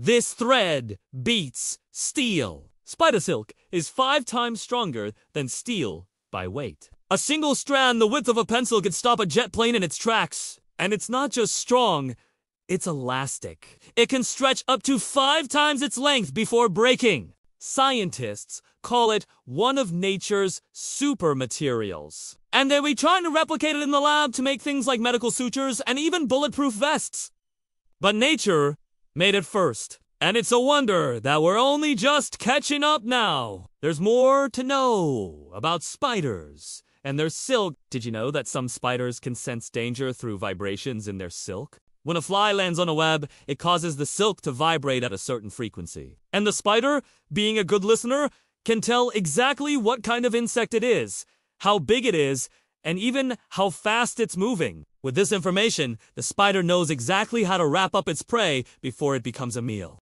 This thread beats steel. Spider silk is five times stronger than steel by weight. A single strand the width of a pencil could stop a jet plane in its tracks. And it's not just strong, it's elastic. It can stretch up to five times its length before breaking. Scientists call it one of nature's super materials. And they'll be trying to replicate it in the lab to make things like medical sutures and even bulletproof vests. But nature made it first. And it's a wonder that we're only just catching up now. There's more to know about spiders and their silk. Did you know that some spiders can sense danger through vibrations in their silk? When a fly lands on a web, it causes the silk to vibrate at a certain frequency. And the spider, being a good listener, can tell exactly what kind of insect it is, how big it is, and even how fast it's moving. With this information, the spider knows exactly how to wrap up its prey before it becomes a meal.